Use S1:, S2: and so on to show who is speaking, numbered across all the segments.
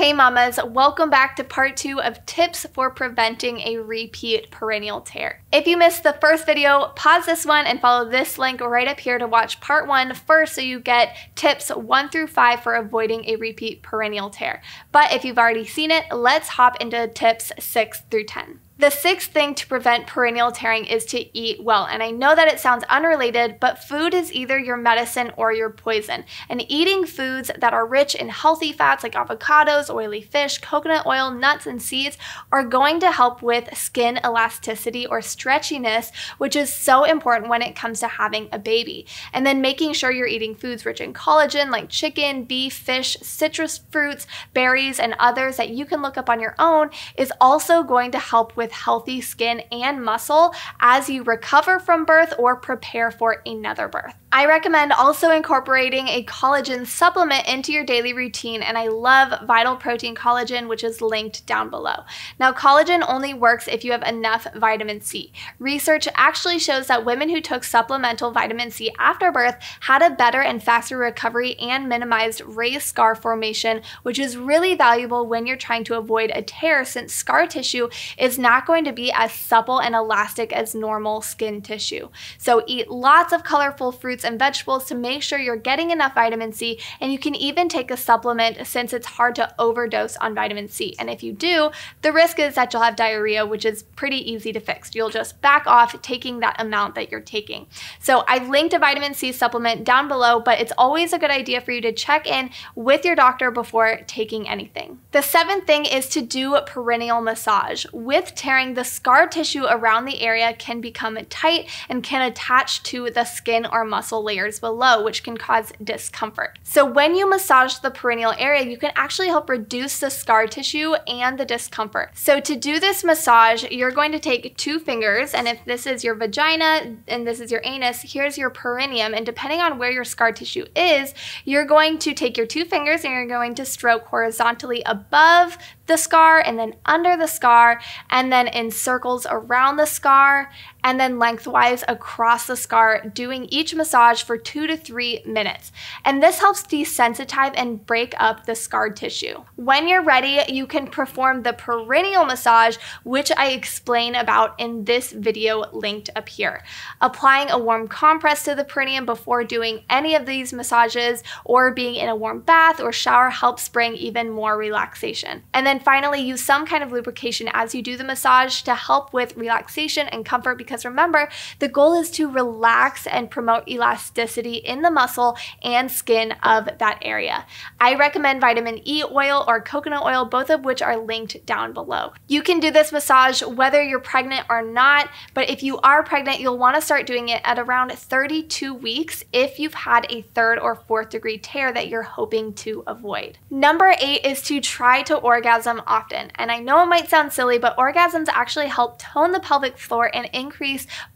S1: Hey mamas, welcome back to part two of tips for preventing a repeat perineal tear. If you missed the first video, pause this one and follow this link right up here to watch part one first so you get tips one through five for avoiding a repeat perineal tear. But if you've already seen it, let's hop into tips six through 10. The sixth thing to prevent perineal tearing is to eat well. And I know that it sounds unrelated, but food is either your medicine or your poison. And eating foods that are rich in healthy fats like avocados, oily fish, coconut oil, nuts, and seeds are going to help with skin elasticity or stretchiness, which is so important when it comes to having a baby. And then making sure you're eating foods rich in collagen like chicken, beef, fish, citrus fruits, berries, and others that you can look up on your own is also going to help with with healthy skin and muscle as you recover from birth or prepare for another birth. I recommend also incorporating a collagen supplement into your daily routine, and I love Vital Protein Collagen, which is linked down below. Now, collagen only works if you have enough vitamin C. Research actually shows that women who took supplemental vitamin C after birth had a better and faster recovery and minimized raised scar formation, which is really valuable when you're trying to avoid a tear since scar tissue is not going to be as supple and elastic as normal skin tissue. So, eat lots of colorful fruits fruits and vegetables to make sure you're getting enough vitamin C. And you can even take a supplement since it's hard to overdose on vitamin C. And if you do, the risk is that you'll have diarrhea, which is pretty easy to fix. You'll just back off taking that amount that you're taking. So I linked a vitamin C supplement down below, but it's always a good idea for you to check in with your doctor before taking anything. The seventh thing is to do perineal massage. With tearing, the scar tissue around the area can become tight and can attach to the skin or muscle layers below, which can cause discomfort. So when you massage the perineal area, you can actually help reduce the scar tissue and the discomfort. So to do this massage, you're going to take two fingers, and if this is your vagina and this is your anus, here's your perineum, and depending on where your scar tissue is, you're going to take your two fingers and you're going to stroke horizontally above the scar and then under the scar and then in circles around the scar and then lengthwise across the scar, doing each massage for two to three minutes. And this helps desensitize and break up the scarred tissue. When you're ready, you can perform the perineal massage, which I explain about in this video linked up here. Applying a warm compress to the perineum before doing any of these massages or being in a warm bath or shower helps bring even more relaxation. And then finally, use some kind of lubrication as you do the massage to help with relaxation and comfort because remember, the goal is to relax and promote elasticity in the muscle and skin of that area. I recommend vitamin E oil or coconut oil, both of which are linked down below. You can do this massage whether you're pregnant or not, but if you are pregnant, you'll want to start doing it at around 32 weeks if you've had a third or fourth degree tear that you're hoping to avoid. Number eight is to try to orgasm often. And I know it might sound silly, but orgasms actually help tone the pelvic floor and increase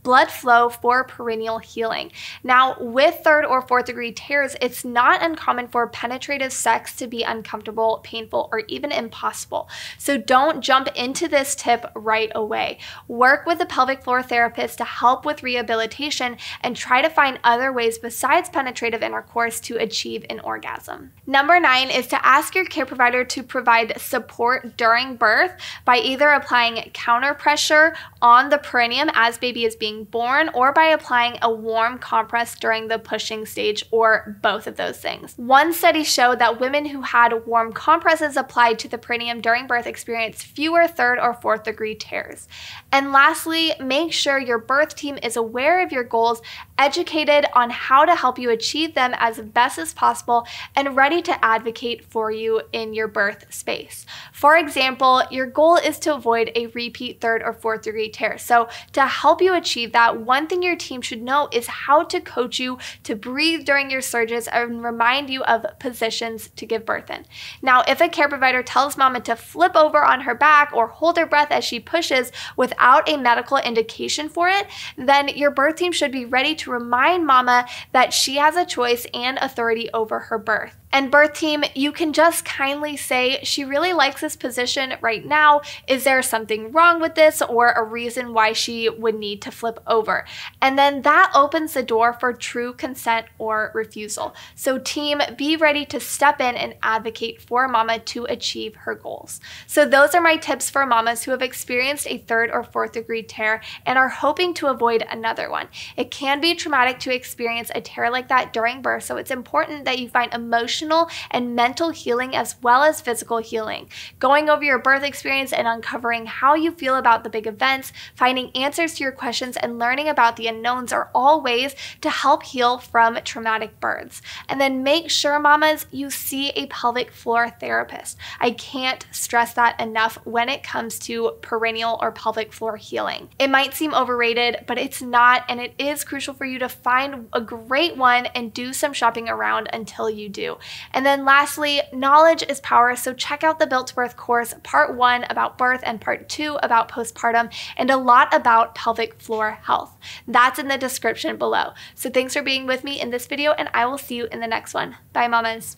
S1: blood flow for perineal healing. Now, with third or fourth degree tears, it's not uncommon for penetrative sex to be uncomfortable, painful, or even impossible. So don't jump into this tip right away. Work with a pelvic floor therapist to help with rehabilitation and try to find other ways besides penetrative intercourse to achieve an orgasm. Number nine is to ask your care provider to provide support support during birth by either applying counter pressure on the perineum as baby is being born or by applying a warm compress during the pushing stage or both of those things. One study showed that women who had warm compresses applied to the perineum during birth experienced fewer third or fourth degree tears. And lastly, make sure your birth team is aware of your goals, educated on how to help you achieve them as best as possible, and ready to advocate for you in your birth space. For example, your goal is to avoid a repeat third or fourth degree tear. So, to help you achieve that, one thing your team should know is how to coach you to breathe during your surges and remind you of positions to give birth in. Now, if a care provider tells mama to flip over on her back or hold her breath as she pushes without a medical indication for it, then your birth team should be ready to remind mama that she has a choice and authority over her birth. And birth team, you can just kindly say, she really likes this position right now. Is there something wrong with this or a reason why she would need to flip over? And then that opens the door for true consent or refusal. So team, be ready to step in and advocate for mama to achieve her goals. So those are my tips for mamas who have experienced a third or fourth degree tear and are hoping to avoid another one. It can be traumatic to experience a tear like that during birth, so it's important that you find emotional and mental healing as well as physical healing. Going over your birth experience and uncovering how you feel about the big events, finding answers to your questions, and learning about the unknowns are all ways to help heal from traumatic births. And then make sure, mamas, you see a pelvic floor therapist. I can't stress that enough when it comes to perineal or pelvic floor healing. It might seem overrated, but it's not, and it is crucial for you to find a great one and do some shopping around until you do. And then lastly, knowledge is power, so check out the Built to Birth course, part one about birth and part two about postpartum, and a lot about pelvic floor health. That's in the description below. So thanks for being with me in this video, and I will see you in the next one. Bye, mamas.